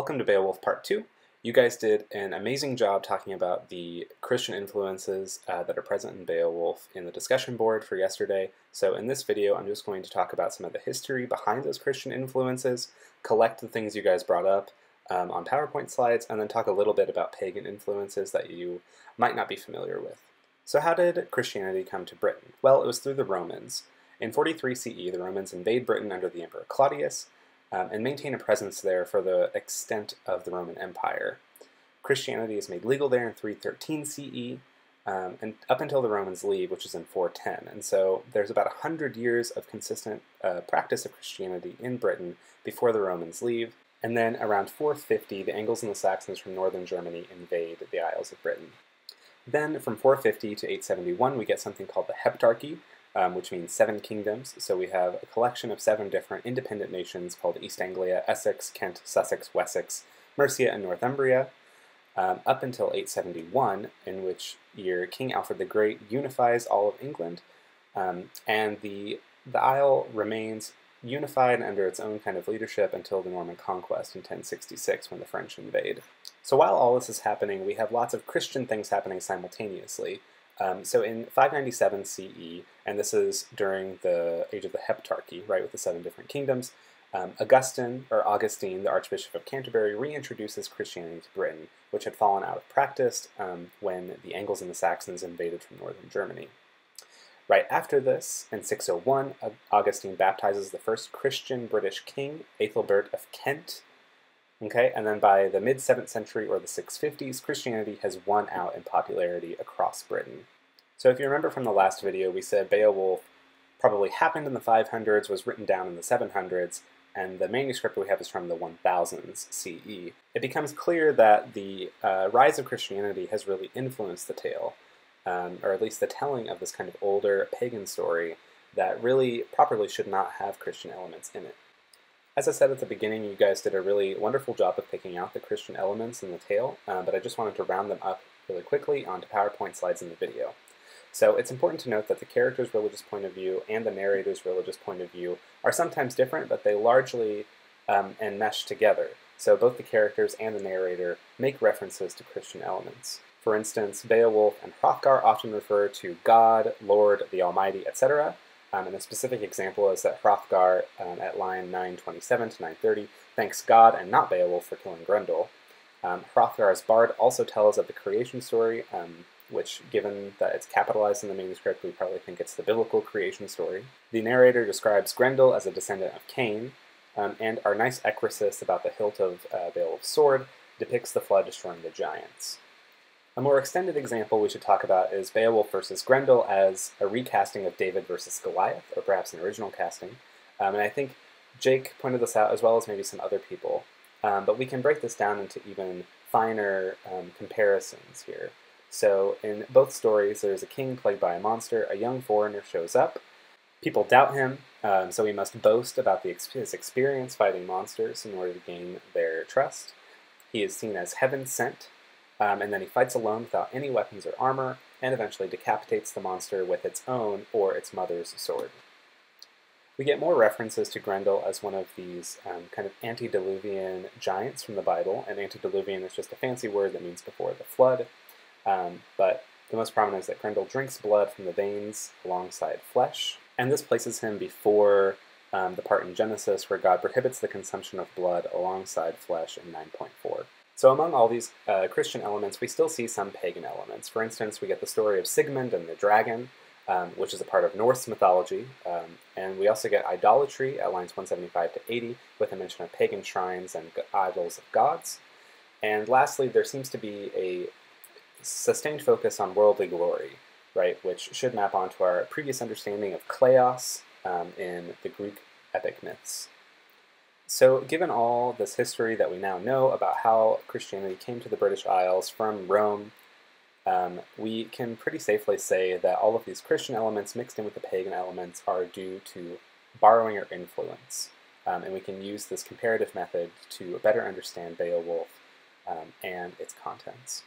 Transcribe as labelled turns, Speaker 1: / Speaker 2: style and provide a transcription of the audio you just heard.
Speaker 1: Welcome to Beowulf Part 2. You guys did an amazing job talking about the Christian influences uh, that are present in Beowulf in the discussion board for yesterday. So in this video, I'm just going to talk about some of the history behind those Christian influences, collect the things you guys brought up um, on PowerPoint slides, and then talk a little bit about pagan influences that you might not be familiar with. So how did Christianity come to Britain? Well, it was through the Romans. In 43 CE, the Romans invade Britain under the Emperor Claudius, um, and maintain a presence there for the extent of the Roman Empire. Christianity is made legal there in 313 CE, um, and up until the Romans leave, which is in 410. And so there's about 100 years of consistent uh, practice of Christianity in Britain before the Romans leave. And then around 450, the Angles and the Saxons from northern Germany invade the Isles of Britain. Then from 450 to 871, we get something called the Heptarchy, um, which means seven kingdoms. So we have a collection of seven different independent nations called East Anglia, Essex, Kent, Sussex, Wessex, Mercia, and Northumbria, um, up until 871, in which year King Alfred the Great unifies all of England, um, and the the Isle remains unified under its own kind of leadership until the Norman conquest in 1066 when the French invade. So while all this is happening, we have lots of Christian things happening simultaneously. Um, so in 597 CE, and this is during the age of the Heptarchy, right, with the seven different kingdoms, um, Augustine, or Augustine, the Archbishop of Canterbury, reintroduces Christianity to Britain, which had fallen out of practice um, when the Angles and the Saxons invaded from northern Germany. Right after this, in 601, Augustine baptizes the first Christian British king, Ethelbert of Kent, Okay, and then by the mid 7th century or the 650s, Christianity has won out in popularity across Britain. So if you remember from the last video, we said Beowulf probably happened in the 500s, was written down in the 700s, and the manuscript we have is from the 1000s CE. It becomes clear that the uh, rise of Christianity has really influenced the tale, um, or at least the telling of this kind of older pagan story that really properly should not have Christian elements in it. As I said at the beginning, you guys did a really wonderful job of picking out the Christian elements in the tale, uh, but I just wanted to round them up really quickly onto PowerPoint slides in the video. So it's important to note that the character's religious point of view and the narrator's religious point of view are sometimes different, but they largely um, enmesh together. So both the characters and the narrator make references to Christian elements. For instance, Beowulf and Hrothgar often refer to God, Lord, the Almighty, etc., um, and a specific example is that Hrothgar, um, at line 927 to 930, thanks God and not Beowulf for killing Grendel. Um, Hrothgar's bard also tells of the creation story, um, which, given that it's capitalized in the manuscript, we probably think it's the biblical creation story. The narrator describes Grendel as a descendant of Cain, um, and our nice ekphrasis about the hilt of uh, Beowulf's sword depicts the flood destroying the giants. A more extended example we should talk about is Beowulf versus Grendel as a recasting of David versus Goliath, or perhaps an original casting. Um, and I think Jake pointed this out as well as maybe some other people. Um, but we can break this down into even finer um, comparisons here. So in both stories, there's a king plagued by a monster, a young foreigner shows up. People doubt him, um, so he must boast about the, his experience fighting monsters in order to gain their trust. He is seen as heaven sent, um, and then he fights alone without any weapons or armor, and eventually decapitates the monster with its own or its mother's sword. We get more references to Grendel as one of these um, kind of antediluvian giants from the Bible, and antediluvian is just a fancy word that means before the flood. Um, but the most prominent is that Grendel drinks blood from the veins alongside flesh, and this places him before um, the part in Genesis where God prohibits the consumption of blood alongside flesh in 9.4. So among all these uh, Christian elements, we still see some pagan elements. For instance, we get the story of Sigmund and the dragon, um, which is a part of Norse mythology, um, and we also get idolatry at lines 175 to 80, with a mention of pagan shrines and idols of gods. And lastly, there seems to be a sustained focus on worldly glory, right, which should map onto our previous understanding of kleos um, in the Greek epic myths. So, given all this history that we now know about how Christianity came to the British Isles from Rome, um, we can pretty safely say that all of these Christian elements mixed in with the pagan elements are due to borrowing or influence. Um, and we can use this comparative method to better understand Beowulf um, and its contents.